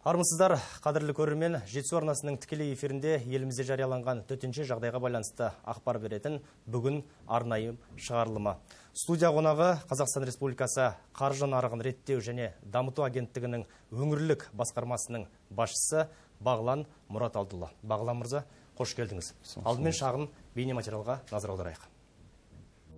Армысыздар, қадірлі көрермен, жетісу арнасының тікелей эфирінде елімізде жарияланған төтенше жағдайға байланысты ақпар беретін бүгін арнайы шығарылымы. Студия қонағы Қазақстан Республикасы қаржы нарығын реттеу және дамыту агенттігінің өңірлік басқармасының басшысы Бағлан Мұраталдылы. Бағлан мырза, қош келдіңіз. Алдымен шағын бейнематериалға назар аударайық.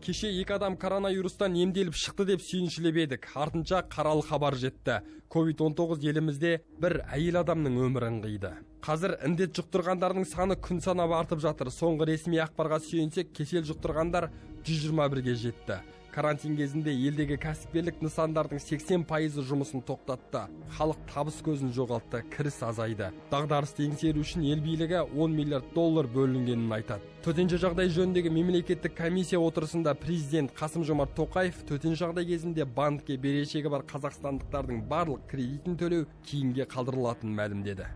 Кеше екі адам коронавирустан емделіп шықты деп сүйіншілеп едік. Артынша қаралы хабар жетті. Covid 19 елімізде бір әйел адамның өмірін қиды қазір індет жұқтырғандардың саны күн санап артып жатыр. Соңғы ресми ақпарға сүйенсек кесел жұқтырғандар 121-ге жетті. Карантин кезінде елдегі кәсіпкерлік нысандардың 80 пайызы жұмысын тоқтатты. Халық табыс көзін жоғалтты кіріс азайды. Дағдарысты еңсеру үшін ел билігі 10 миллиард доллар бөлінгенін айтады. Төтенше жағдай жөніндегі мемлекеттік комиссия отырысында президент қасым жомарт тоқаев төтенше жағдай кезінде банкке берешегі бар қазақстандықтардың барлық кредитін төлеу кейінге қалдырылатынын мәлімдеді.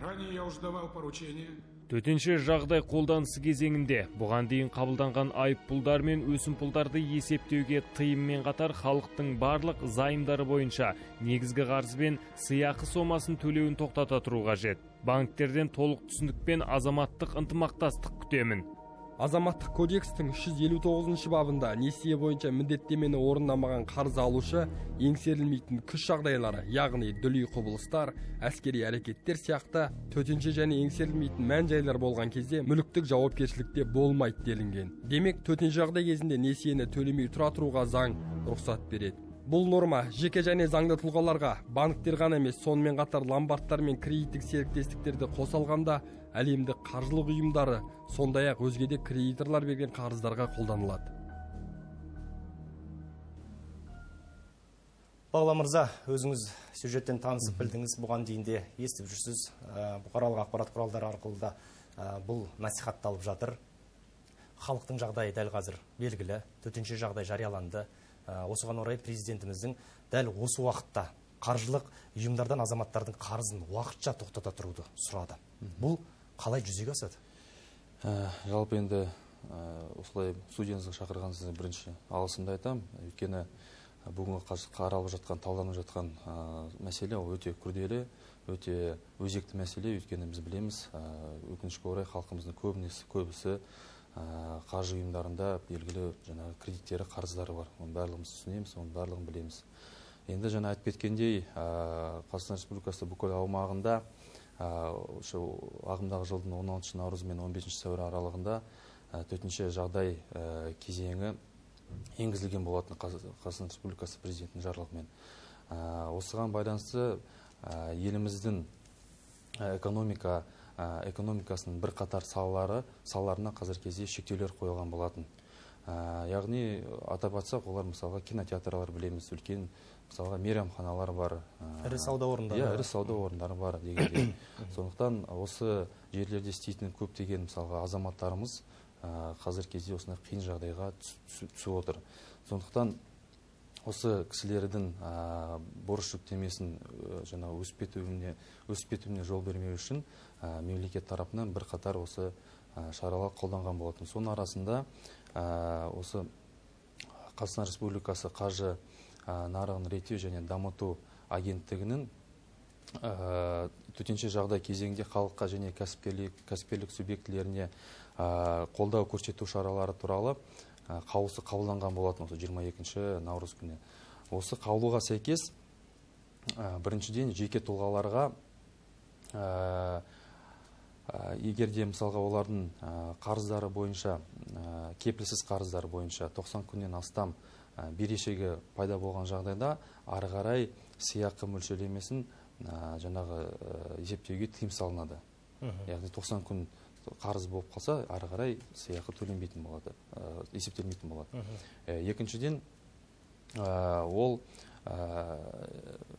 Ранее я уже давал поручение төтенше жағдай қолданысы кезеңінде бұған дейін қабылданған айыппұлдар мен өсімпұлдарды есептеуге тыйыммен қатар халықтың барлық зайымдары бойынша негізгі қарызы бен сыйақы сомасын төлеуін тоқтата тұру қажет. Банктерден толық түсінік пен азаматтық ынтымақтастық күтемін. Азаматтық кодекстің 359 бабында несие бойынша міндеттемені орындамаған қарыз алушы еңсерілмейтін күш жағдайлары яғни дүлей құбылыстар әскери әрекеттер сияқты төтенше және еңсерілмейтін мән жайлар болған кезде мүліктік жауапкершілікте болмайды делінген. Демек төтенше жағдай кезінде несиені төлемей тұра тұруға заң рұқсат береді. Бұл норма жеке және заңды тұлғаларға банктер ғана емес сонымен қатар ломбардтар мен кредиттік серіктестіктерді қоса алғанда әлемдік қаржылық ұйымдары сондай ақ өзге де кредиторлар берген қарыздарға қолданылады Бағлан мырза, өзіңіз сюжеттен танысып білдіңіз, бұған дейін де естіп жүрсіз, ә, бұқаралық ақпарат құралдары арқылы да ә, бұл насихатталып жатыр. Халықтың жағдайы дәл қазір белгілі, төтенше жағдай жарияланды. Ә, осыған орай президентіміздің дәл осы уақытта қаржылық ұйымдардан азаматтардың қарызын уақытша тоқтата тұруды сұрады. Бұл қалай жүзеге асады? Ә, жалпы енді ә, осылай студияңызға шақырғаныңызға бірінші алғысымды айтамын өйткені бүгінгі қаралып жатқан талданып жатқан мәселе ол өте күрделі өте өзекті мәселе. Өйткені біз білеміз өкінішке орай халқымыздың көбінесі көбісі қаржы ұйымдарында белгілі жаңағы кредиттері қарыздары бар. Оның барлығымыз түсінеміз оның барлығын білеміз. Енді жаңа айтып кеткендей қазақстан республикасы бүкіл аумағында осы ағымдағы жылдың 16 наурыз бен 15 сәуір аралығында төтенше жағдай кезеңі енгізілген болатын қазақстан республикасы президентінің жарлығымен. Осыған байланысты еліміздің экономика экономикасының бірқатар салалары салаларына қазір кезде шектеулер қойылған болатын. Яғни атап айтсақ олар мысалға кинотеатрлар білеміз үлкен мысалға мейрамханалар бар ірі сауда орындары. иә ірі сауда орындары бар дегендей. Сондықтан осы жерлерде істейтін көптеген мысалға азаматтарымыз қазір кезде осындай қиын жағдайға түсіп отыр. Сондықтан осы кісілердің борыш жүктемесін жаңа өсіп кетуіне жол бермеу үшін мемлекет тарапынан бірқатар осы шаралар қолданған болатын. Соның арасында осы қазақстан республикасы қаржы нарығын реттеу және дамыту агенттігінің төтенше жағдай кезеңінде халыққа және кәсіпкерлік кәсіпкерлік субъектілеріне қолдау көрсету шаралары туралы қаулысы қабылданған болатын осы 22 наурыз күні. Осы қаулыға сәйкес біріншіден жеке тұлғаларға егер де мысалға олардың қарыздары бойынша кепілсіз қарыздары бойынша 90 күннен астам берешегі пайда болған жағдайда ары қарай сыйақы мөлшерлемесін жаңағы есептеуге тыйым салынады. Яғни 90 күн қарыз болып қалса ары қарай сыйақы төленбейтін болады есептелмейтін болады. Екіншіден ол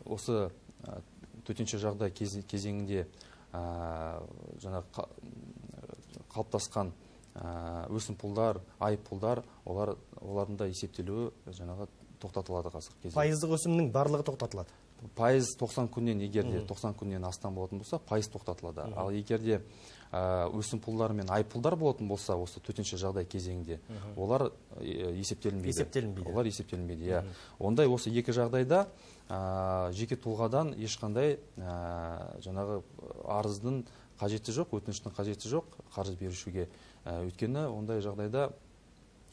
осы төтенше жағдай кезеңінде жаңа қалыптасқан өсімпұлдар айыппұлдар олар олардың да есептелуі жаңағы тоқтатылады қазір кезде. Пайыздық өсімнің барлығы тоқтатылады. Пайыз 90 күннен егер де 90 күннен астам болатын болса пайыз тоқтатылады. Ал егер де өсімпұлдар мен айыппұлдар болатын болса осы төтенше жағдай кезеңінде олар есептелінбейді. Есептелінбейді. олар есептелінбейді иә. Ондай осы екі жағдайда ә, жеке тұлғадан ешқандай ә, жаңағы арыздың қажеті жоқ өтініштің қажеті жоқ қарыз берушіге Ә, өйткені ондай жағдайда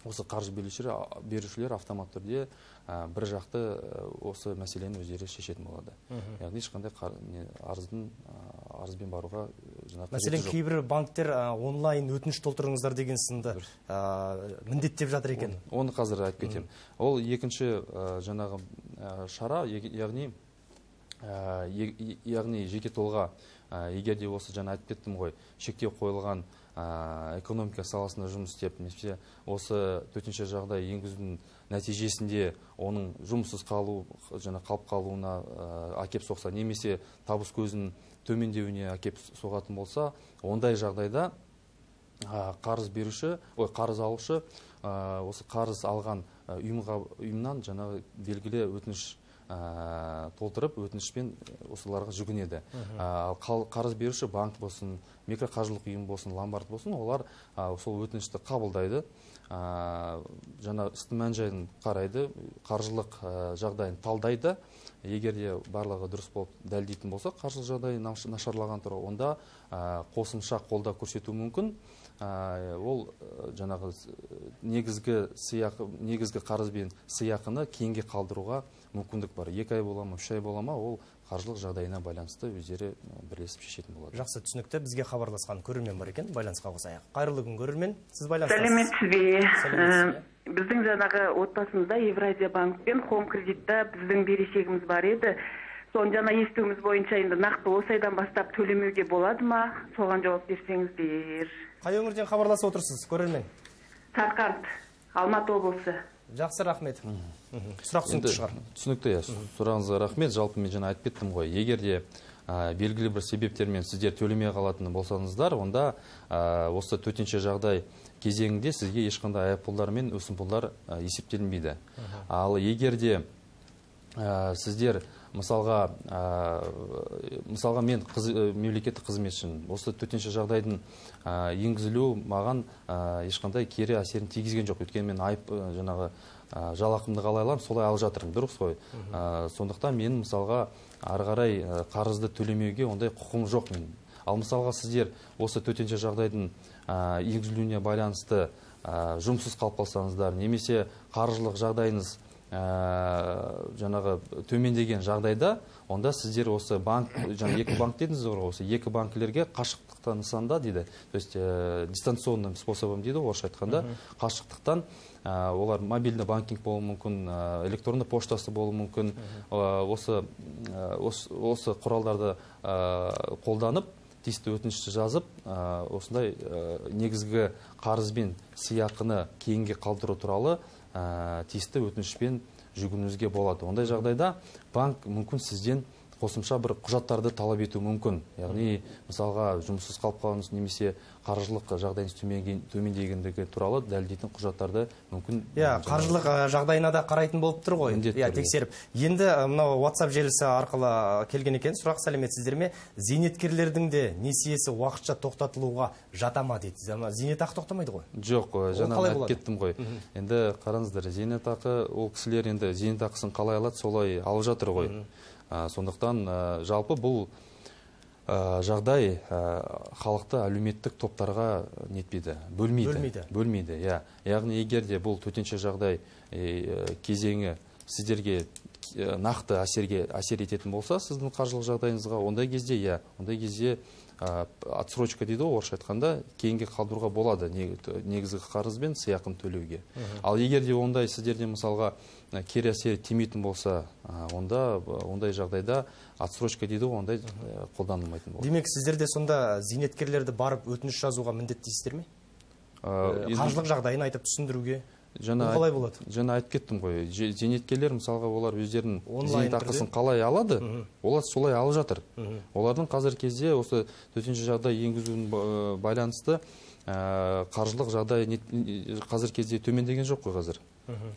осы қаржы берушілер, берушілер автомат түрде ә, бір жақты ә, осы мәселені өздері шешетін болады. Яғни ешқандай арыздың ә, арызбен баруға ә, жаңағы мәселен кейбір банктер а, онлайн өтініш толтырыңыздар деген сынды а, міндеттеп жатыр екен. Оны қазір айтып кетемін. Ол екінші ә, жаңағы ә, шара яғни ә, яғни жеке тұлға ә, егер де осы жаңа айтып кеттім ғой шектеу қойылған экономика саласында жұмыс істеп немесе осы төтенше жағдай енгізудің нәтижесінде оның жұмыссыз қалу жаңа қалып қалуына әкеп соқса немесе табыс көзінің төмендеуіне әкеп соғатын болса ондай жағдайда қарыз беруші ой қарыз алушы осы қарыз алған ұйымға ұйымнан жаңағы белгілі өтініш толтырып өтінішпен осыларға жүгінеді. Ал қарыз беруші банк болсын микроқаржылық ұйым болсын ломбард болсын олар сол өтінішті қабылдайды. Жаңа істің мән жайын қарайды қаржылық жағдайын талдайды. Егер де барлығы дұрыс болып дәлелдейтін болса қаржылық жағдайы наш- нашарлаған туралы онда қосымша қолдау көрсетуі мүмкін. Ол жаңағы негізгі сыйақы негізгі қарыз бен сыйақыны кейінге қалдыруға мүмкіндік бар. Екі ай бола ма үш ай бола ма ол қаржылық жағдайына байланысты өздері бірлесіп шешетін болады. Жақсы түсінікті. Бізге хабарласқан көрермен бар екен. Байланысқа қосайық. Қайырлы күн көрермен. Сіз байланыстасыз сәлеметсіз бе? біздің жаңағы отбасымызда евразия банк пен хоум кредитта біздің берешегіміз бар еді. Соны жаңа естуіміз бойынша енді нақты осы айдан бастап төлемеуге болады ма? Соған жауап берсеңіздер қай өңірден хабарласып отырсыз көрермен? Сарқанд алматы облысы. Жақсы рахмет. Сұрақ түсінікті шығар. түсінікті иә сұрағыңызға рахмет. Жалпы мен жаңа айтып кеттім ғой. Егер де ә, белгілі бір себептермен сіздер төлемей қалатын болсаңыздар онда ә, осы төтенше жағдай кезеңінде сізге ешқандай айыппұлдар мен өсімпұлдар ә, есептелінбейді. Ал егер де сіздер мысалға ә, мысалға мен қыз, ә, мемлекеттік қызметшімін осы төтенше жағдайдың ә, енгізілуі маған ә, ешқандай кері әсерін тигізген жоқ. Өйткені мен айып ә, жаңағы ә, жалақымды қалай аламын солай алып жатырмын. Дұрыс қой. Ә, сондықтан мен мысалға ары қарай ә, қарызды төлемеуге ондай құқым жоқ мен. Ал мысалға сіздер осы төтенше жағдайдың ә, енгізілуіне байланысты ә, жұмыссыз қалып қалсаңыздар немесе қаржылық жағдайыңыз ә, жаңағы төмендеген жағдайда онда сіздер осы банк жаңа екі банк дедіңіз ғой осы екі банкілерге қашықтықтан нысанда дейді. То есть ә, дистанционным способом дейді ғой орысша айтқанда. Қашықтықтан ә, олар мобильді банкинг болуы мүмкін ә, электронды поштасы болуы мүмкін. Ә, осы, ә, осы осы құралдарды ә, қолданып тиісті өтінішті жазып ә, осындай ә, негізгі қарыз бен сыйақыны кейінге қалдыру туралы тиісті өтінішпен жүгінуіңізге болады. Ондай жағдайда банк мүмкін сізден қосымша бір құжаттарды талап етуі мүмкін. Яғни мысалға жұмыссыз қалып қалғаныңыз немесе қаржылық жағдайыңыз төмендегендігі туралы дәлелдейтін құжаттарды мүмкін иә қаржылық жағдайына да қарайтын болып тұр ғой. Міндетті иә тексеріп. Енді мынау whatsapp желісі арқылы келген екен. Сұрақ сәлеметсіздер ме? Зейнеткерлердің де несиесі уақытша тоқтатылуға жата ма дейді Зама- зейнетақы тоқтамайды ғой. Жоқ жаңа айтып кеттім ғой. Енді қараңыздар зейнетақы ол кісілер енді зейнетақысын қалай алады солай алып жатыр ғой. Сондықтан жалпы бұл жағдай халықты әлеуметтік топтарға нетпейді. Бөлмейді. Бөлмейді. бөлмейді иә. Яғни егер де бұл төтенше жағдай кезеңі сіздерге нақты әсерге әсер ететін болса сіздің қаржылық жағдайыңызға ондай кезде иә ондай кезде ә, отсрочка дейді ғой орысша айтқанда кейінге қалдыруға болады негізгі қарыз бен сыйақыны төлеуге. Ал егер де ондай сіздерде мысалға кері әсер тимейтін болса онда ондай жағдайда отсрочка дейді ғой ондай ә, қолданылмайтын болады. Демек сіздер де сонда зейнеткерлерді барып өтініш жазуға міндеттейсіздер ме? Енді қаржылық жағдайын айтып түсіндіруге жаңа қалай болады? жаңа айтып кеттім ғой зейнеткерлер мысалға олар өздерінің зейнетақысын қалай алады олар солай алып жатыр. Олардың қазіргі кезде осы төтенше жағдай енгізуін ба- байланысты қаржылық жағдай қазіргі кезде төмендеген жоқ қой қазір.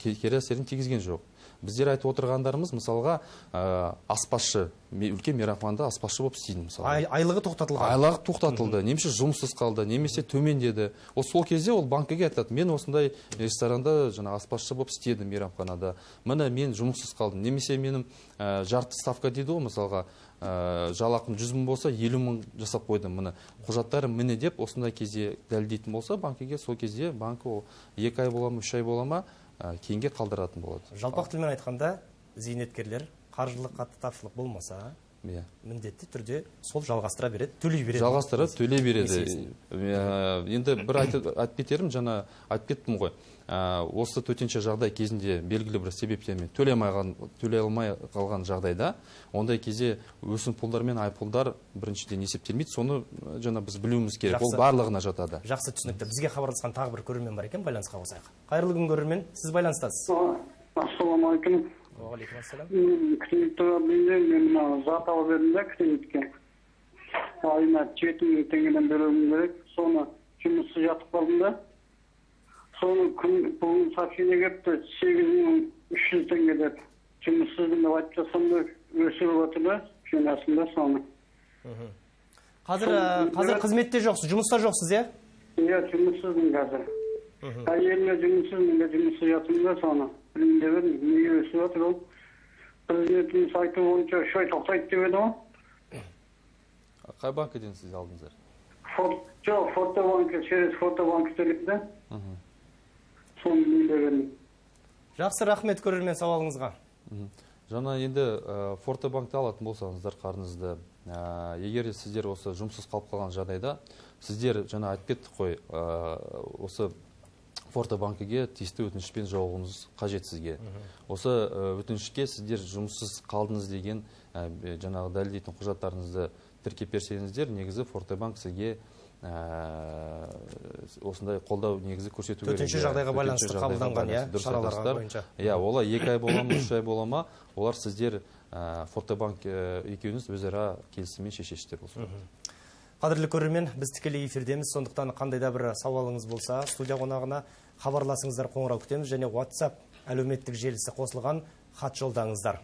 Кері әсерін тигізген жоқ. Біздер айтып отырғандарымыз мысалға ә, аспазшы үлкен мейрамханада аспазшы болып істейді мысалы Ай- айлығы тоқтатылған. Айлығы тоқтатылды немесе жұмыссыз қалды немесе төмендеді. Ол сол кезде ол банкіге айтылады мен осындай ресторанда жаңағы аспазшы болып істедім мейрамханада. Міне мен жұмыссыз қалдым немесе менің ә, жарты ставка дейді ғой мысалға ә, жалақым жүз мың болса елу мың жасап қойдым міне құжаттарым міне деп осындай кезде дәлелдейтін болса банкіге сол кезде банк ол екі ай бола ма үш ай бола ма кейінге қалдыратын болады. Жалпақ тілмен айтқанда зейнеткерлер қаржылық қатты тапшылық болмаса иә. міндетті түрде сол жалғастыра береді төлей береді. Жалғастырып төлей береді. Ә, енді бір айтып кетерім жаңа айтып кеттім ғой. ә, осы төтенше жағдай кезінде белгілі бір себептермен төлей алмай қалған- жағдайда ондай кезде өсімпұлдар мен айыппұлдар біріншіден есептелмейді. Соны ә, жаңа біз білуіміз керек. Ол Жақсы. барлығына жатады. Жақсы түсінікті. Бізге хабарласқан тағы бір көрермен бар екен. Байланысқа қосайық. Қайырлы күн көрермен. Сіз байланыстасыз. Ассалаумағалейкум. Уағалейкум ассалам кредитті мен мына зат алып едім да кредитке. Айына жеті мың теңгеден төлеуім керек. Соны жұмыссыз жатып қалдым да. Соны күн бүгін сообщение келіпті сегіз мың үш жүз теңге деп. Жұмыссызбын деп айтып жатсам да өсіріп жатыр да жинасын да соны. Қазір қазір қызметте жоқсыз жұмыста жоқсыз иә? иә жұмыссызбын қазір. Әйеліме жұмыссыз мен жұмыссыз жатырмын да соны. Білейін деп едім неге өсіп жатыр ол. Президентіміз айтуы бойынша үш ай тоқтайды деп еді ғой қай банкіден сіз алдыңыздар? Жоқ фотобанк через фотобанк төлейді да соны жақсы рахмет көрермен сауалыңызға. Жаңа енді ә, фортобанкті алатын болсаңыздар қарызыңызды ә, егер сіздер осы жұмыссыз қалып қалған жағдайда сіздер жаңа айтып кеттік қой ә, осы фортобанкіге тиісті өтінішпен жолығуыңыз қажет сізге. Осы өтінішке сіздер жұмыссыз қалдыңыз деген ә, жаңағы дәлелдейтін құжаттарыңызды тіркеп берсеңіздер негізі фортобанк сізге осындай қолдау негізі көрсету керек Төтенше жағдайға байланысты қабылданған, иә, шараларға бойынша. иә олар екі ай бола ма үш ай бола ма олар сіздер ә, фортобанк ә, екеуіңіз өзара келісіммен шешесіздер осы қадірлі көрермен біз тікелей эфирдеміз. Сондықтан қандай да бір сауалыңыз болса студия қонағына хабарласыңыздар қоңырау күтеміз және whatsapp әлеуметтік желісі қосылған хат жолдаңыздар.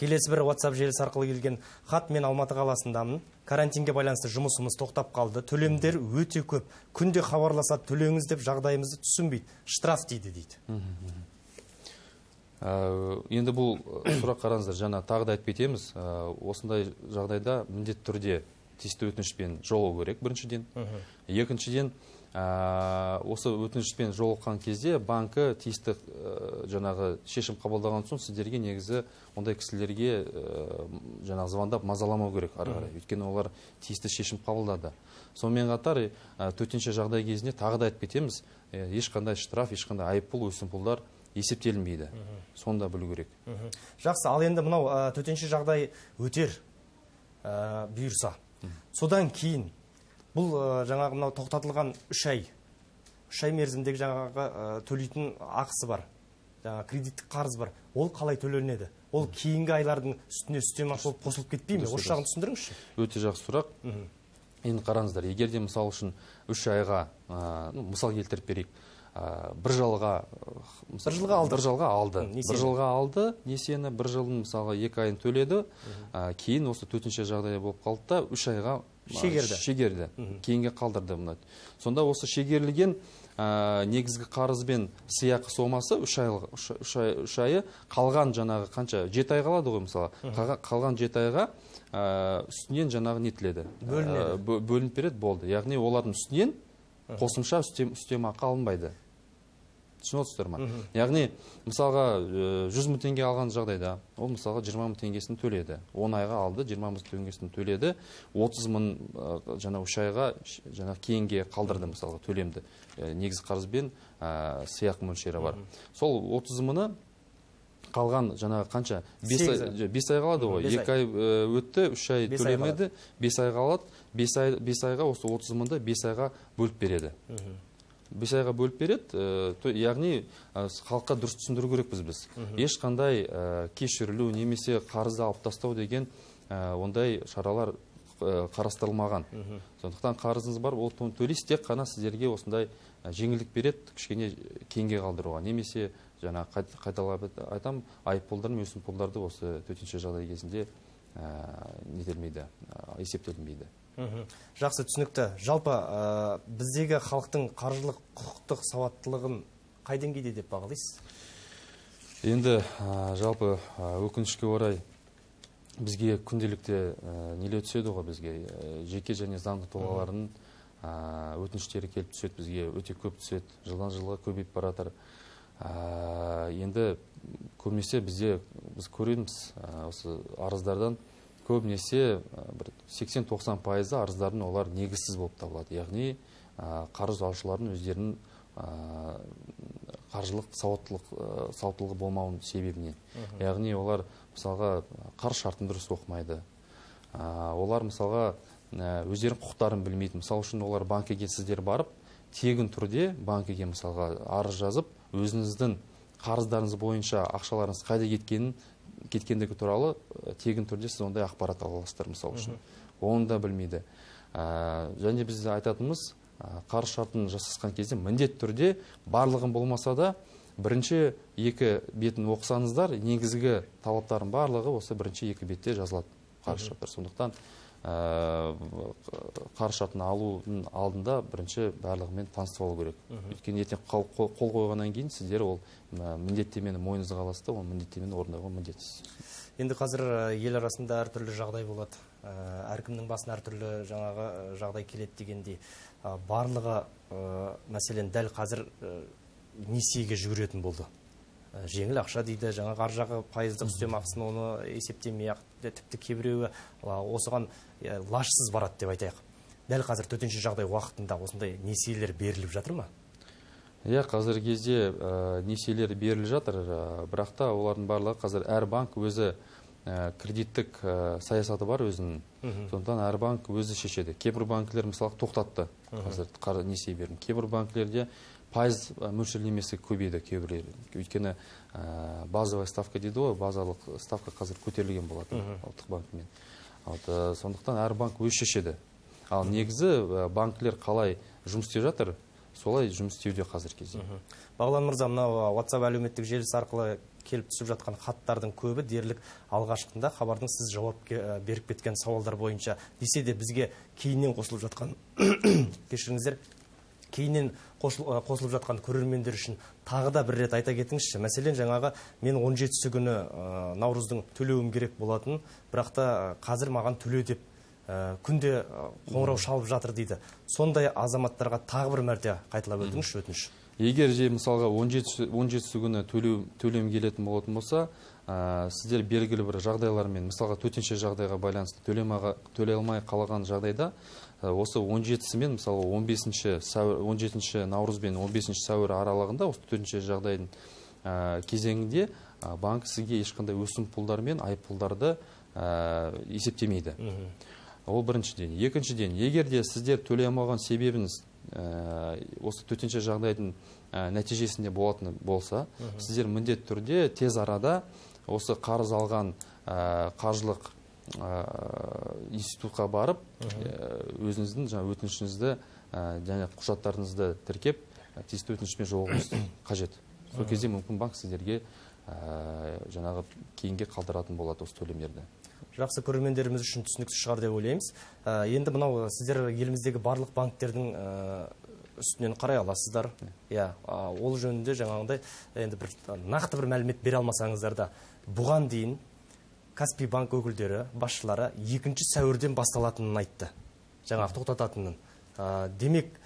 Келесі бір whatsapp желісі арқылы келген хат мен алматы қаласындамын. Карантинге байланысты жұмысымыз тоқтап қалды. Төлемдер өте көп. Күнде хабарласады төлеңіз деп жағдайымызды түсінбейді. Штраф дейді дейді. Енді бұл ә, сұрақ қараңыздар жаңа тағы да айтып кетеміз. Осындай жағдайда міндетті түрде тиісті өтінішпен жолығу керек біріншіден. Екіншіден осы өтінішпен жолыққан кезде банкі тиісті ә, жаңағы шешім қабылдаған соң сіздерге негізі ондай кісілерге ә, жаңағы звондап мазаламау керек ары қарай. Өйткені олар тиісті шешім қабылдады. Сонымен қатар ә, төтенше жағдай кезінде тағы да айтып кетеміз ә, ешқандай штраф ешқандай айыппұл өсімпұлдар есептелінбейді соны да білу керек. Жақсы ал енді мынау ә, төтенше жағдай өтер ә, бұйырса содан кейін бұл ә, жаңағы мынау тоқтатылған үш ай. Үш ай мерзімдегі жаңағы ә, төлейтін ақысы бар. Жаңағы кредиттік қарыз бар. Ол қалай төленеді? Ол кейінгі айлардың үстіне үстемақы болып қосылып кетпей ме? Осы жағын түсіндіріңізші. Өте жақсы сұрақ. Енді қараңыздар егер де мысалы үшін үш айға ә, ну, мысал келтіріп берейік. Ә, бір жылға мысал- Бір жылға алды. бір жылға алды. Бір жылға алды несиені бір жылдың мысалға екі айын төледі. Ә, кейін осы төтенше жағдай болып қалды да үш айға Шегерді. шегерді. Кейінге қалдырды мына. Сонда осы шегерілген ә, негізгі қарызбен сыйақы сомасы үш айлық үш, үш ай, үш айы қалған жаңағы қанша? Жеті ай қалады ғой мысалы. Қалға- қалған жеті айға ә, үстінен жаңағы нетіледі Бөлінеді. Ә, бө- бөлініп береді болды. Яғни олардың үстінен қосымша үстем, үстемақы алынбайды. Түсініп отырсыздар ма яғни мысалға ә, жүз мың теңге алған жағдайда ол мысалға жиырма мың теңгесін төледі. Он айға алды жиырма мың теңгесін төледі. Отыз мың ә, жаңа үш айға ш- жаңа кейінге қалдырды мысалға төлемді. Ә, негізгі қарызбен ә, сыйақы мөлшері бар. Сол отыз мыңы қалған жаңағы қанша? Бес ай, бес ай қалады ғой. Екі ай. өтті үш ай төлемеді. бес ай қалады бес, ай, бес айға осы отыз мыңды бес айға бөліп береді. Бес айға бөліп береді ә, то- яғни ә, с- халыққа дұрыс түсіндіру керекпіз біз. Ешқандай ә, кешірілу немесе қарызды алып тастау деген ә, ондай шаралар ә, қарастырылмаған. Сондықтан қарызыңыз бар ол тө- төлейсіз тек қана сіздерге осындай ә, жеңілдік береді кішкене кейінге қалдыруға. Немесе жаңа қайталап айтамын айыппұлдар мен өсімпұлдарды осы төтенше жағдай кезінде нетелмейді есептелінбейді. Жақсы түсінікті. Жалпы біздегі халықтың қаржылық құқықтық сауаттылығын қай деңгейде деп бағалайсыз? Енді жалпы өкінішке орай бізге күнделікті нелер түседі ғой бізге? Жеке және заңды тұлғалардың өтініштері келіп түседі бізге өте көп түседі. Жылдан жылға көбейіп бара жатыр. Енді көбінесе бізде біз көреміз осы арыздардан. Көбінесе ә, бір 80-90 пайызы арыздардың олар негізсіз болып табылады. Яғни ә, қарыз алушылардың өздерінің ә, қаржылық сауаттылық сауаттылығы болмауының себебінен яғни олар мысалға қарыз шартын дұрыс оқымайды. Олар мысалға өздерінің құқықтарын білмейді. Мысалы үшін олар банкіге сіздер барып тегін түрде банкіге мысалға арыз жазып өзіңіздің қарыздарыңыз бойынша ақшаларыңыз қайда кеткенін кеткендігі туралы ә, тегін түрде сіз ондай ақпарат ала аласыздар мысалы үшін. Оны да білмейді. Ә, және біз айтатынымыз ә, қарыз шартын жасасқан кезде міндетті түрде барлығын болмаса да бірінші екі бетін оқысаңыздар негізгі талаптардың барлығы осы бірінші екі бетте жазылады қарыз шарттар. Сондықтан қарыз шартын алудың алдында бірінші барлығымен танысып алу керек. Өйткені ертең қол қол қойғаннан кейін сіздер ол міндеттемені мойныңызға аласыз да ол міндеттемені орындауға міндеттісіз. Енді қазір ә, ел арасында әртүрлі жағдай болады. Әркімнің басына әртүрлі жаңағы жағдай келеді дегендей. Барлығы мәселен дәл қазір несиеге жүгіретін болды. Жеңіл ақша дейді жаңағы ар жағы пайыздық үстемақысын оны есептемей ақ тіпті кейбіреуі осыған лажсыз барады деп айтайық. Дәл қазір төтенше жағдай уақытында осындай несиелер беріліп жатыр ма? Иә қазіргі кезде ә, несиелер беріліп жатыр ә, бірақ та олардың барлығы қазір әр банк өзі ә, кредиттік ә, саясаты бар өзінің. Сондықтан әр банк өзі шешеді. Кейбір банкілер мысалы тоқтатты қазір несие беруін кейбір банкілерде пайыз мөлшерлемесі көбейді кейбіреулер. Өйткені ә, базовая ставка дейді ғой базалық ставка қазір көтерілген болатын ұлттық банкімен. Вот, ә, сондықтан әр банк өз шешеді. Ал негізі банкілер қалай жұмыс істеп жатыр солай жұмыс істеуде қазіргі кезде. Бағлан мырза мынау whatsapp әлеуметтік желісі арқылы келіп түсіп жатқан хаттардың көбі дерлік алғашқында хабардың сіз жауап беріп кеткен сауалдар бойынша десе де бізге кейіннен қосылып жатқан кешіріңіздер. Кейіннен қосыл- қосылып жатқан көрермендер үшін тағы да бір рет айта кетіңізші. Мәселен жаңағы мен 17 күні ә, наурыздың төлеуім керек болатын бірақ та қазір маған төле деп ә, күнде қоңырау шалып жатыр дейді. Сондай азаматтарға тағы бір мәрте қайталап өтіңізші өтініш. Егер же мысалға 17 17 күні төлеу төлем келетін болатын болса ә, сіздер белгілі бір жағдайлармен мысалға төтенше жағдайға байланысты төлемаға төлей алмай қалған жағдайда осы 17-сі мен мысалы 15 сәуір 17 наурыз бен 15 сәуір аралығында осы төтенше жағдайдың ә, кезеңінде ә, банк сізге ешқандай өсімпұлдар мен айыппұлдарды есептемейді. Ол біріншіден. Екіншіден егер де сіздер төлей алмаған себебіңіз ә, осы төтенше жағдайдың ә, нәтижесінде болатын болса сіздер міндетті түрде тез арада осы қарыз алған ә, қаржылық институтқа барып ә, өзіңіздің жаңа өтінішіңізді ә, және құжаттарыңызды тіркеп тиісті өтінішпен жолығуыңыз қажет. Сол кезде мүмкін банк сіздерге ә, жаңағы кейінге қалдыратын болады осы төлемдерді. Жақсы көрермендеріміз үшін түсінікті шығар деп ойлаймыз. Ә, енді мынау сіздер еліміздегі барлық банктердің ә, үстінен қарай аласыздар. Иә ол жөнінде жаңағындай енді бір нақты бір мәлімет бере алмасаңыздар да бұған дейін каспий банк өкілдері басшылары екінші сәуірден басталатынын айтты. Жаңағы тоқтататынын. Ә, демек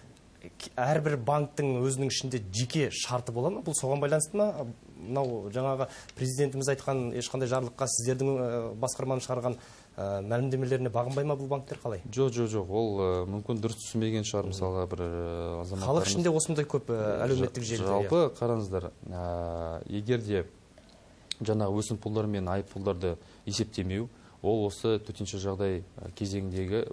әрбір банктың өзінің ішінде жеке шарты бола ма? Бұл соған байланысты ма? Мынау жаңағы президентіміз айтқан ешқандай жарлыққа сіздердің ә, басқарманың шығарған ә, мәлімдемелеріне бағынбай ма бұл банктер қалай? Жоқ жоқ жоқ. Ол ә, мүмкін дұрыс түсінбеген шығар мысалға бір азаматтарымыз. Халық ішінде осындай көп әлеуметтік желіде. Жалпы қараңыздар ә, егер де жаңа өсімпұлдар мен айыппұлдарды есептемеу ол осы төтенше жағдай кезеңдегі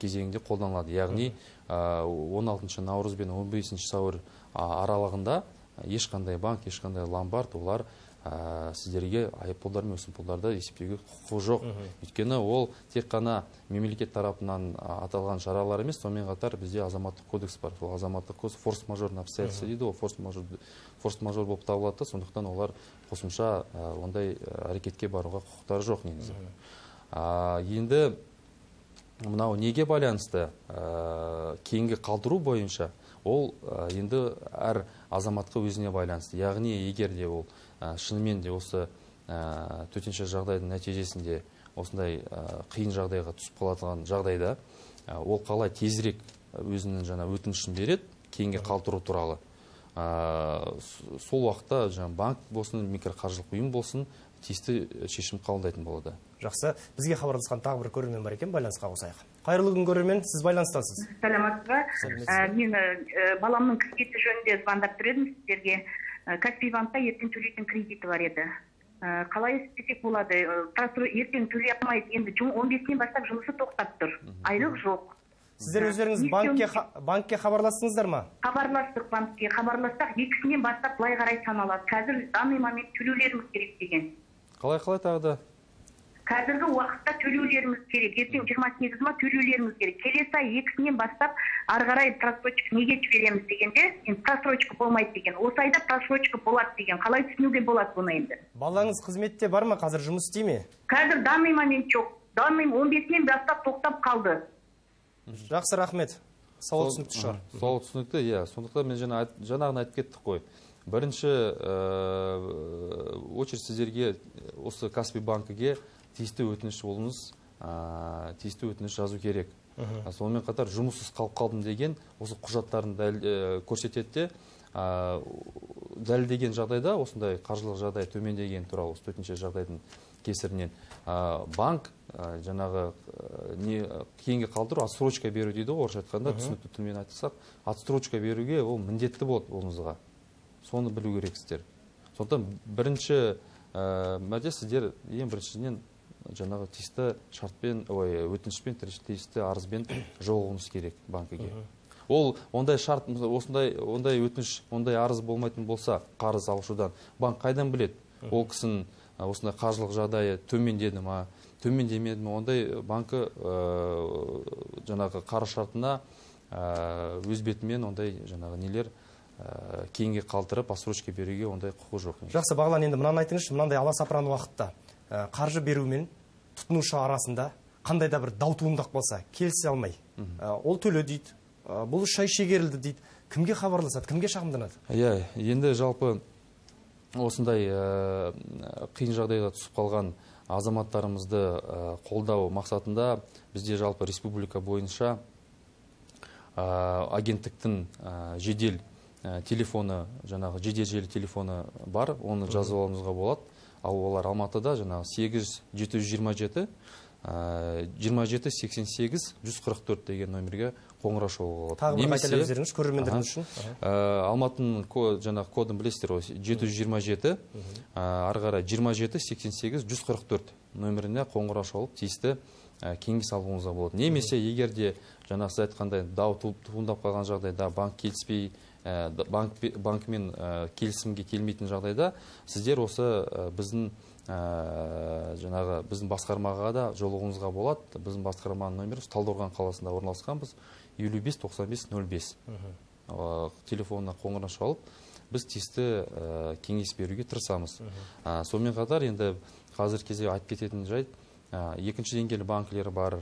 кезеңінде қолданылады. Яғни ә, 16 наурыз бен 15 сәуір аралығында ешқандай банк ешқандай ломбард олар ә, сіздерге айыппұлдар мен өсімпұлдарды есептеуге құқығы жоқ. Өйткені ол тек қана мемлекет тарапынан аталған шаралар емес сонымен қатар бізде азаматтық кодекс бар. Сол азаматтық кодекс форс мажорный обстоятельства дейді ғой. Форс мажорды форс мажор болып табылады да сондықтан олар қосымша ондай әрекетке баруға құқықтары жоқ негізі. Енді мынау неге байланысты кейінгі қалдыру бойынша ол енді әр азаматқа өзіне байланысты. Яғни егер де ол шынымен де осы төтенше жағдайдың нәтижесінде осындай қиын жағдайға түсіп қалатын жағдайда ол қалай тезірек өзінің жаңа өтінішін береді кейінге қалдыру туралы. Сол уақытта жаңа банк болсын микроқаржылық ұйым болсын тиісті шешім қабылдайтын болады. Жақсы. Бізге хабарласқан тағы бір көрермен бар екен байланысқа қосайық. Қайырлы күн көрермен сіз байланыстасыз саламатсыз. Ба мен баламның кредиті жөнінде звондап тұр едім сіздерге. Каспий банкта ертең төлейтін кредиті бар еді. Қалай істесек болады? Ертең төлей алмайды. Енді он бесінен бастап жұмысы тоқтап тұр. Айлық жоқ. Сіздер өздеріңіз банкке банкке хабарластыңыздар ма? Хабарластық банкке хабарлассақ екісінен бастап былай қарай саналады. Қазір данный момент төлеулеріміз керек деген. Қалай қалай тағы да? Қазіргі уақытта төлеулеріміз керек. Ертең жиырма сегізі ма төлеулеріміз керек. Келесі ай екісінен бастап ары қарай просрочка неге жібереміз дегенде енді просрочка болмайды деген. Осы айда просрочка болады деген. Қалай түсінуге болады бұны енді? Балаңыз қызметте бар ма? Қазір жұмыс істей ме? Қазір данный момент жоқ. Данный он бесінен бастап тоқтап қалды. Жақсы рахмет. Сауал түсінікті шығар сауал түсінікті иә сондықтан мен жаңа жаңағыны айтып кеттік қой. Бірінші очередь сіздерге осы каспий банкіге тиісті өтініш болыңыз тиісті өтініш жазу керек. Сонымен қатар жұмыссыз қалып қалдым деген осы құжаттарын көрсетеді де дәлелдеген жағдайда осындай қаржылық жағдай төмендеген туралы осы төтенше жағдайдың кесірінен. Банк жаңағы не кейінге қалдыру отсрочка беру дейді ғой орысша айтқанда түсінікті тілмен айтсақ. Отсрочка беруге ол міндетті болады қолыңызға соны білу керексіздер сондықтан бірінші мәде сіздер ең біріншіден жаңағы тиісті шартпен ой өтінішпен тиісті арызбен жолығуыңыз керек банкіге. Ол ондай шарт осындай ондай өтініш ондай арыз болмайтын болса қарыз алушыдан банк қайдан біледі? Ол кісінің осындай қаржылық жағдайы төмендеді ма төмендемеді ма ондай банкі жаңағы қарыз шартына өз бетімен ондай жаңағы нелер кейінге қалдырып отсрочка беруге ондай құқы жоқ жақсы бағлан енді мынаны айтыңызшы мынандай аласапыран уақытта қаржы беру мен тұтынушы арасында қандай да бір дау туындап қалса келісе алмай ол төле дейді бұл үш ай шегерілді дейді кімге хабарласады кімге шағымданады? Иә енді жалпы осындай қиын жағдайға түсіп қалған азаматтарымызды қолдау мақсатында бізде жалпы республика бойынша агенттіктің жедел телефоны жаңағы жедел желі телефоны бар. Оны жазып алуыңызға болады. Ал олар алматыда жаңағы сегіз жеті жүз жиырма жеті жиырма жеті сексен сегіз жүз қырық төрт деген номерге қоңырау шалуға болады тағы бір қайталап жіберіңіз көрермендеріміз үшін. Алматының жаңағы кодын білесіздер ғой жеті жүз жиырма жеті. Ары қарай жиырма жеті сексен сегіз жүз қырық төрт нөміріне қоңырау шалып тиісті кеңес алуыңызға болады. Немесе егер де жаңағы сіз айтқандай дау туындап қалған жағдайда банк келіспей банк, банкмен келісімге келмейтін жағдайда сіздер осы біздің жаңағы біздің басқармаға да жолығуыңызға болады. Біздің басқарманың номері талдықорған қаласында орналасқанбыз. елу бес тоқсан бес нөл бес. Телефонына қоңырау шалып біз тиісті кеңес беруге тырысамыз. Сонымен қатар енді қазіргі кезде айтып кететін жайт екінші деңгейлі банкілер бар.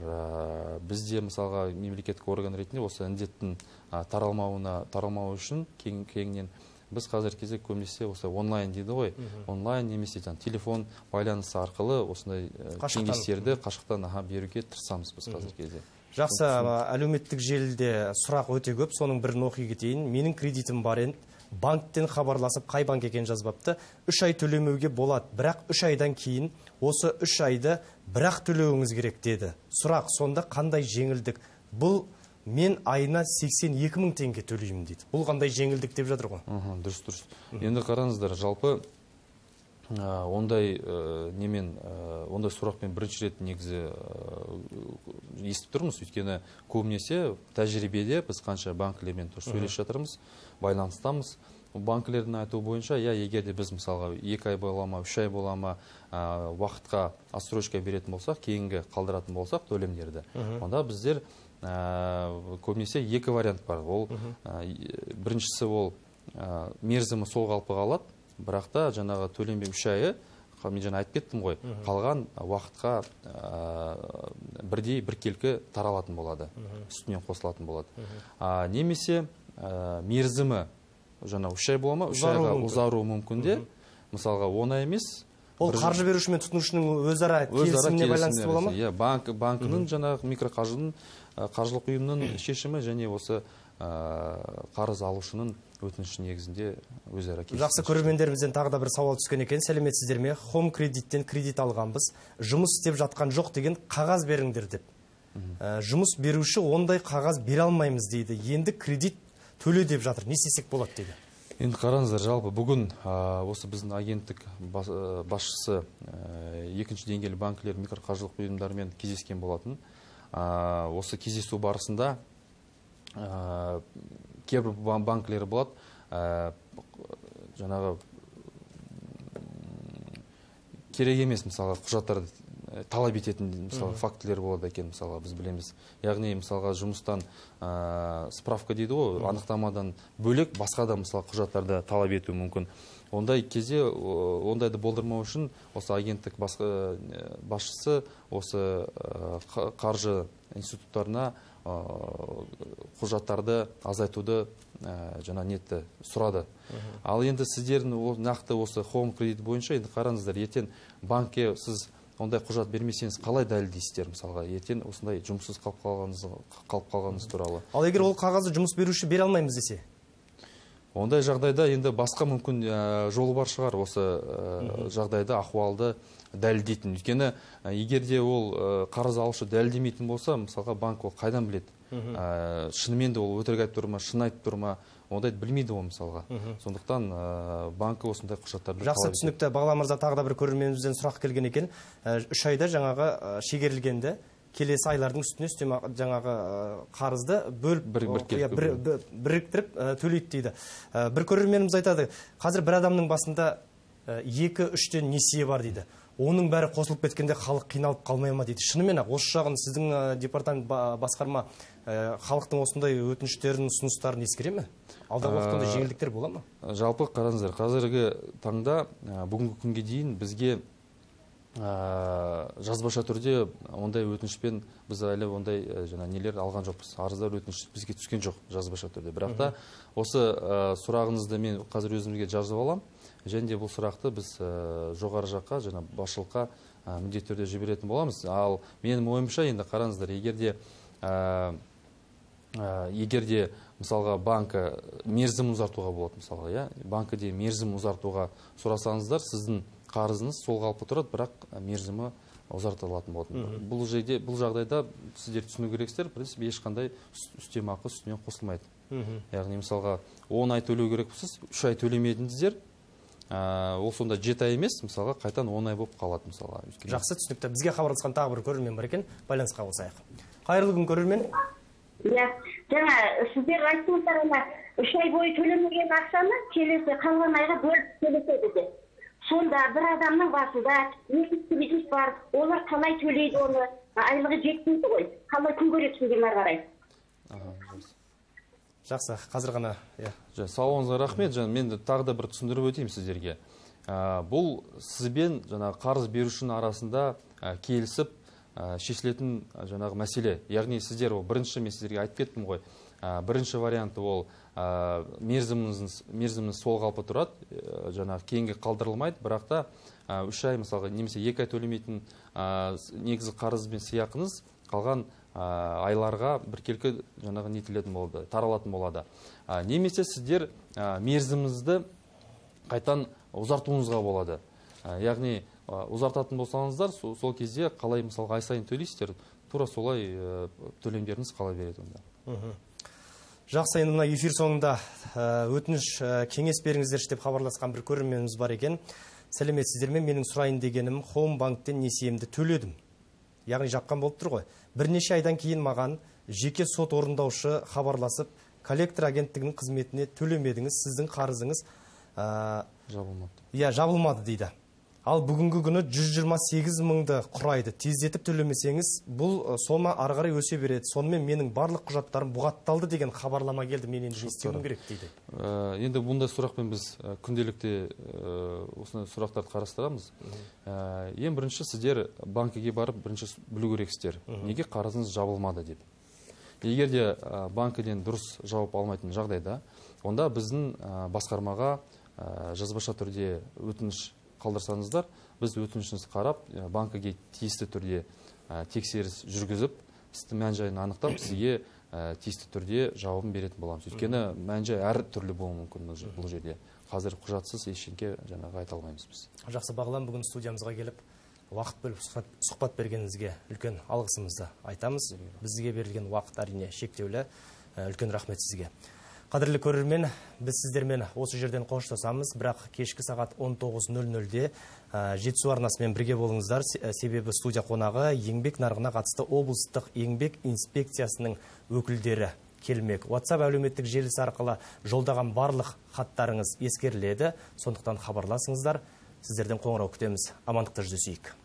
Бізде мысалға мемлекеттік орган ретінде осы індеттің таралмауына таралмауы үшін кең, кеңінен біз қазіргі кезде көбінесе осы онлайн дейді ғой. Онлайн немесе телефон байланысы арқылы осындай кеңестерді қашықтан аха беруге тырысамыз біз қазіргі кезде. Жақсы әлеуметтік желіде сұрақ өте көп. Соның бірін оқи кетейін. Менің кредитім бар енді банктен хабарласып қай банк екенін жазбапты. Үш ай төлемеуге болады. Бірақ үш айдан кейін осы үш айды бірақ төлеуіңіз керек деді. Сұрақ сонда қандай жеңілдік? Бұл мен айына 82 мың теңге төлеймін дейді. Бұл қандай жеңілдік деп жатыр ғой. Дұрыс дұрыс. Енді қараңыздар жалпы ондай немен ондай сұрақпен бірінші рет негізі естіп тұрмыз. Өйткені көбінесе тәжірибеде біз қанша банкілермен сөйлесіп жатырмыз байланыстамыз. Банкілердің айтуы бойынша иә егер де біз мысалға екі ай бола ма үш ай бола ма уақытқа отсрочка беретін болсақ кейінгі қалдыратын болсақ төлемдерді. Онда біздер көбінесе екі вариант бар. Ол біріншісі ол мерзімі сол қалпы қалады бірақ та жаңағы төленбей үш айы мен жаңа айтып кеттім ғой қалған уақытқа бірдей біркелкі таралатын болады үстінен қосылатын болады. Немесе мерзімі жаңа үш ай бола ма? Үш айға ұзаруы мүмкін. де мысалға он ай емес ол қаржы беруші мен тұтынушының өзара келісіміне байланысты бола ма? иә банк банкінің жаңағы микроқаржының қаржылық ұйымның шешімі және осы қарыз алушының өтініші негізінде өзара жақсы көрермендерімізден тағы да бір сауал түскен екен. Сәлеметсіздер ме? Хом кредиттен кредит алғанбыз. Жұмыс істеп жатқан жоқ деген қағаз беріңдер деп. Жұмыс беруші ондай қағаз бере алмаймыз дейді. Енді кредит төле деп жатыр. Не істесек болады дейді. Енді қараңыздар жалпы бүгін осы біздің агенттік басшысы екінші деңгейлі банкілер микроқаржылық ұйымдарымен кездескен болатын. Осы кездесу барысында кейбір банкілер болады. Жаңағы керек емес мысалға құжаттарды талап ететін мысалы фактілер болады екен мысалға біз білеміз. Яғни мысалға жұмыстан справка дейді ғой анықтамадан бөлек басқа да мысалы құжаттарды талап етуі мүмкін. Ондай кезде ондайды болдырмау үшін осы агенттік басқа басшысы осы қаржы институттарына құжаттарды азайтуды жаңа нетті сұрады. Ал енді сіздердің нақты осы хоум кредит бойынша енді қараңыздар ертең банкке сіз ондай құжат бермесеңіз қалай дәлелдейсіздер мысалға? Ертең осындай жұмыссыз қалып қалғаныңыз қалып қалғаныңыз туралы. Ал егер ол қағазды жұмыс беруші бере алмаймыз десе? Ондай жағдайда енді басқа мүмкін жолы бар шығар осы жағдайда ахуалды дәлелдейтін. Өйткені егер де ол қарыз алушы дәлелдемейтін болса мысалға банк ол қайдан біледі? Шынымен де ол өтірік айтып тұр ма шын айтып тұр ма ондайды білмейді ол мысалға. Сондықтан банкі осындай құжаттарды жақсы түсінікті. Бағлан мырза тағы да бір көрерменімізден сұрақ келген екен. Үш айда жаңағы шегерілгенді келесі айлардың үстіне үстеме жаңағы қарызды бөліп біріктіріп төлейді дейді. Бір көрерменіміз айтады қазір бір адамның басында екі үштен несие бар дейді. Оның бәрі қосылып кеткенде халық қиналып қалмай ма? дейді. Шынымен ақ осы жағын сіздің департамент басқарма халықтың осындай өтініштерін ұсыныстарын ескере ме? Алдағы уақытта жеңілдіктер бола ма? жалпы қараңыздар қазіргі таңда бүгінгі күнге дейін бізге жазбаша түрде ондай өтінішпен біз әлі ондай жаңа нелер алған жоқпыз. Арыздар өтініш бізге түскен жоқ жазбаша түрде. Бірақ та осы сұрағыңызды мен қазір өзімізге жазып аламын және де бұл сұрақты біз жоғары жаққа жаңа басшылыққа міндетті түрде жіберетін боламыз. Ал менің ойымша енді қараңыздар егер де егер де мысалға банкі мерзім ұзартуға болады мысалға иә? Банкіде мерзім ұзартуға сұрасаңыздар сіздің қарызыңыз сол қалпы тұрады бірақ мерзімі ұзартылатын болатын. Бұл жерде бұл жағдайда сіздер түсіну керексіздер в принципе ешқандай үстемақы үстінен қосылмайды. Яғни мысалға он ай төлеу керек болса үш ай төлемедіңіздер ол сонда жеті ай емес мысалға қайтадан он ай болып қалады мысалға жақсы түсінікті. Бізге хабарласқан тағы бір көрермен бар екен байланысқа қосайық. Қайырлы күн көрермен. Иә жаңа сіздер айттыңыздар ана үш ай бойы төлемеген ақшаны келесі қалған айға бөліп төлетеді деп. Сонда бір адамның басында екі кредит бар олар қалай төлейді оны? Айлығы жетпейді ғой. Қалай күн көресіңдер ары қарай. Жақсы. Қазір ғана иә. Сауалыңызға рахмет жаңа мен тағы да бір түсіндіріп өтейін сіздерге. Бұл сізбен жаңағы қарыз берушінің арасында келісіп шешілетін жаңағы мәселе. Яғни сіздер ол бірінші мен сіздерге айтып кеттім ғой. Бірінші варианты ол мерзіміңіз сол қалпы тұрады. Жаңағы кейінге қалдырылмайды. Бірақ та үш ай мысалға немесе екі ай төлемейтін негізгі қарыз бен сыйақыңыз қалған айларға біркелкі жаңағы нетілетін болады таралатын болады. Немесе сіздер мерзіміңізді қайтан ұзартуыңызға болады. Яғни ұзартатын болсаңыздар сол кезде қалай мысалға ай сайын төлейсіздер тура солай төлемдеріңіз қала береді онда. Жақсы енді мына эфир соңында өтініш кеңес беріңіздерші деп хабарласқан бір көрерменіміз бар екен. Сәлеметсіздер ме? Менің сұрайын дегенім хоум банктен несиемді төледім. Яғни жапқан болып тұр ғой. Бірнеше айдан кейін маған жеке сот орындаушы хабарласып коллектор агенттігінің қызметіне төлемедіңіз сіздің қарызыңыз жабылмады. иә жабылмады дейді. Ал бүгінгі күні 128 мыңды құрайды. Тездетіп төлемесеңіз бұл сома ары қарай өсе береді. Сонымен менің барлық құжаттарым бұғатталды деген хабарлама келді. Мен енді не істеуім керек дейді. Енді бұндай сұрақпен біз күнделікті осындай сұрақтарды қарастырамыз. Ең бірінші сіздер банкіге барып бірінші білу керексіздер. Неге қарызыңыз жабылмады деп? Егер де банкіден дұрыс жауап алмайтын жағдайда онда біздің басқармаға жазбаша түрде өтініш қалдырсаңыздар біз өтінішіңізді қарап банкіге тиісті түрде тексеріс жүргізіп істің мән жайын анықтап сізге тиісті түрде жауабын беретін боламыз. Өйткені мән жай әр түрлі болуы мүмкін бұл жерде. Қазір құжатсыз ештеңке жаңағы айта алмаймыз біз. Жақсы бағлан бүгін студиямызға келіп уақыт бөліп сұхбат бергеніңізге үлкен алғысымызды айтамыз. Бізге берілген уақыт әрине шектеулі. Үлкен рахмет сізге. Қадірлі көрермен біз сіздермен осы жерден қоштасамыз. Бірақ кешкі сағат 19.00-де жетісу арнасымен бірге болыңыздар. Себебі студия қонағы еңбек нарығына қатысты облыстық еңбек инспекциясының өкілдері келмек. WhatsApp әлеуметтік желісі арқылы жолдаған барлық хаттарыңыз ескеріледі. Сондықтан хабарласыңыздар сіздерден қоңырау күтеміз. Амандықта жүздесейік.